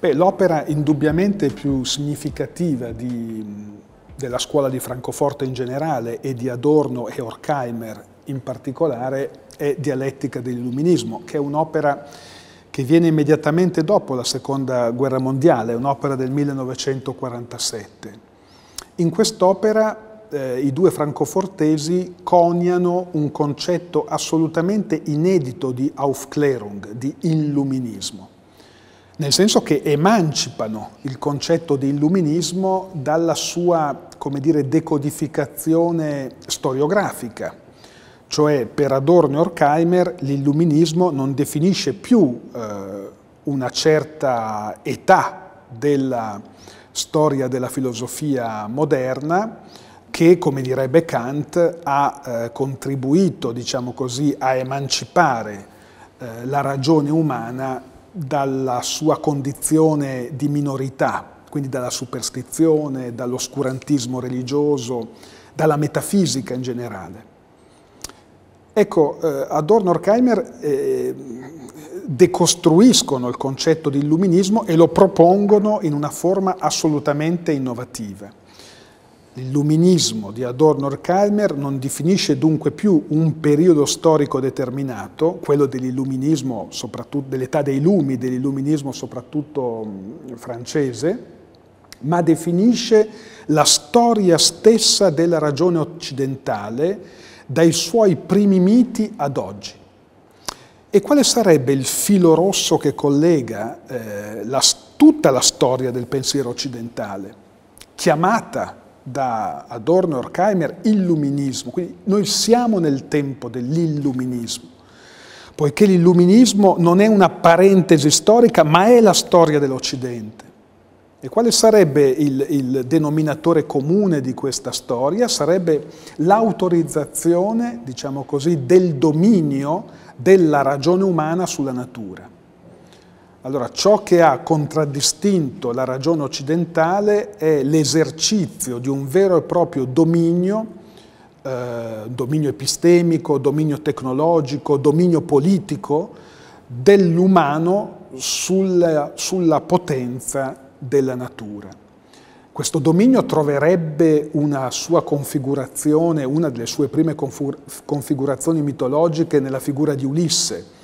L'opera indubbiamente più significativa di, della scuola di Francoforte in generale e di Adorno e Horkheimer in particolare è Dialettica dell'Illuminismo, che è un'opera che viene immediatamente dopo la Seconda Guerra Mondiale, un'opera del 1947. In quest'opera eh, i due francofortesi coniano un concetto assolutamente inedito di Aufklärung, di illuminismo nel senso che emancipano il concetto di illuminismo dalla sua, come dire, decodificazione storiografica. Cioè per Adorno e Horkheimer l'illuminismo non definisce più eh, una certa età della storia della filosofia moderna che, come direbbe Kant, ha eh, contribuito, diciamo così, a emancipare eh, la ragione umana dalla sua condizione di minorità, quindi dalla superstizione, dall'oscurantismo religioso, dalla metafisica in generale. Ecco, eh, Adorno e Horkheimer eh, decostruiscono il concetto di illuminismo e lo propongono in una forma assolutamente innovativa. L'illuminismo di Adorno-Horkheimer non definisce dunque più un periodo storico determinato, quello dell'illuminismo, soprattutto dell'età dei lumi, dell'illuminismo soprattutto francese, ma definisce la storia stessa della ragione occidentale dai suoi primi miti ad oggi. E quale sarebbe il filo rosso che collega eh, la, tutta la storia del pensiero occidentale, chiamata da Adorno e Horkheimer illuminismo, quindi noi siamo nel tempo dell'illuminismo, poiché l'illuminismo non è una parentesi storica, ma è la storia dell'Occidente. E quale sarebbe il, il denominatore comune di questa storia? Sarebbe l'autorizzazione, diciamo così, del dominio della ragione umana sulla natura. Allora, ciò che ha contraddistinto la ragione occidentale è l'esercizio di un vero e proprio dominio, eh, dominio epistemico, dominio tecnologico, dominio politico dell'umano sulla, sulla potenza della natura. Questo dominio troverebbe una sua configurazione, una delle sue prime configurazioni mitologiche nella figura di Ulisse,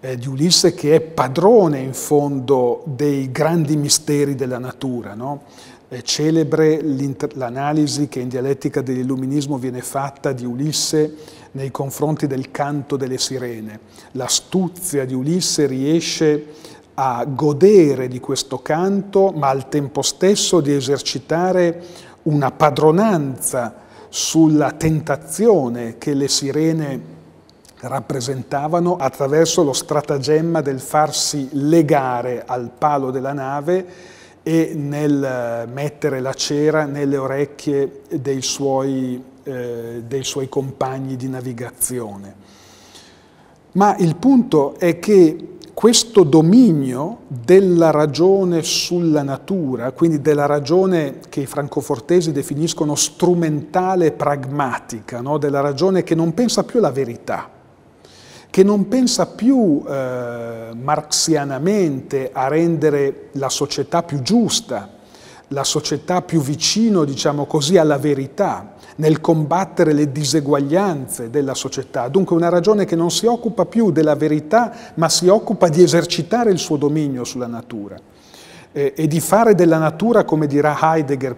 eh, di Ulisse che è padrone in fondo dei grandi misteri della natura. No? È celebre l'analisi che in dialettica dell'illuminismo viene fatta di Ulisse nei confronti del canto delle sirene. L'astuzia di Ulisse riesce a godere di questo canto, ma al tempo stesso di esercitare una padronanza sulla tentazione che le sirene rappresentavano attraverso lo stratagemma del farsi legare al palo della nave e nel mettere la cera nelle orecchie dei suoi, eh, dei suoi compagni di navigazione. Ma il punto è che questo dominio della ragione sulla natura, quindi della ragione che i francofortesi definiscono strumentale e pragmatica, no? della ragione che non pensa più alla verità, che non pensa più eh, marxianamente a rendere la società più giusta, la società più vicino, diciamo così, alla verità, nel combattere le diseguaglianze della società. Dunque una ragione che non si occupa più della verità, ma si occupa di esercitare il suo dominio sulla natura eh, e di fare della natura, come dirà Heidegger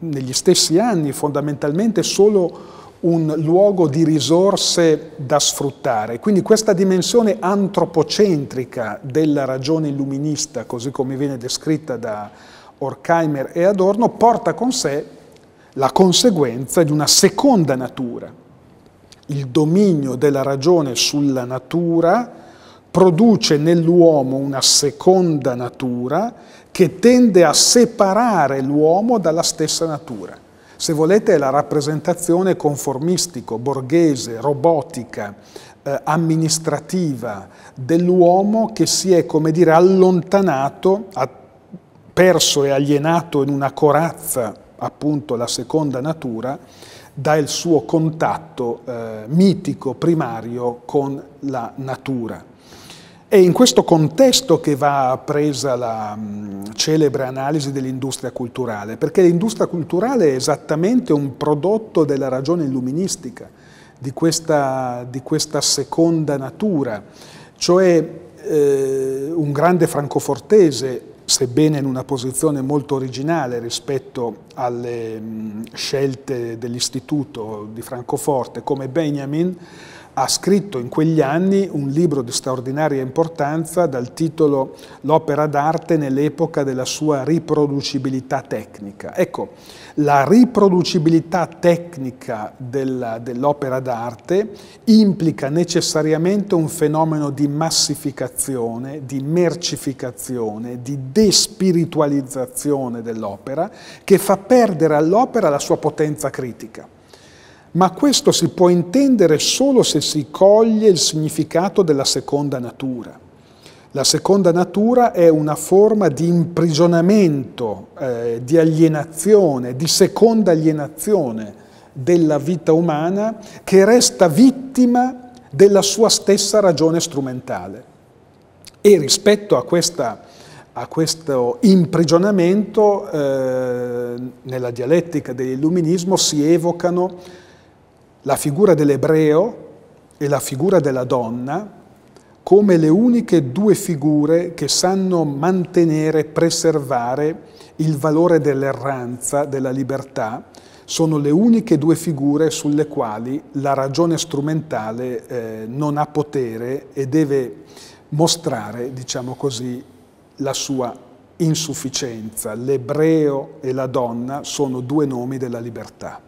negli stessi anni, fondamentalmente solo un luogo di risorse da sfruttare. Quindi questa dimensione antropocentrica della ragione illuminista, così come viene descritta da Horkheimer e Adorno, porta con sé la conseguenza di una seconda natura. Il dominio della ragione sulla natura produce nell'uomo una seconda natura che tende a separare l'uomo dalla stessa natura se volete è la rappresentazione conformistico, borghese, robotica, eh, amministrativa dell'uomo che si è, come dire, allontanato, perso e alienato in una corazza appunto la seconda natura, dal suo contatto eh, mitico primario con la natura. È in questo contesto che va presa la mh, celebre analisi dell'industria culturale, perché l'industria culturale è esattamente un prodotto della ragione illuministica, di questa, di questa seconda natura, cioè eh, un grande francofortese, sebbene in una posizione molto originale rispetto alle mh, scelte dell'istituto di Francoforte, come Benjamin, ha scritto in quegli anni un libro di straordinaria importanza dal titolo L'opera d'arte nell'epoca della sua riproducibilità tecnica. Ecco, la riproducibilità tecnica dell'opera d'arte implica necessariamente un fenomeno di massificazione, di mercificazione, di despiritualizzazione dell'opera che fa perdere all'opera la sua potenza critica ma questo si può intendere solo se si coglie il significato della seconda natura. La seconda natura è una forma di imprigionamento, eh, di alienazione, di seconda alienazione della vita umana che resta vittima della sua stessa ragione strumentale. E rispetto a, questa, a questo imprigionamento, eh, nella dialettica dell'illuminismo si evocano la figura dell'ebreo e la figura della donna come le uniche due figure che sanno mantenere, preservare il valore dell'erranza, della libertà, sono le uniche due figure sulle quali la ragione strumentale eh, non ha potere e deve mostrare, diciamo così, la sua insufficienza. L'ebreo e la donna sono due nomi della libertà.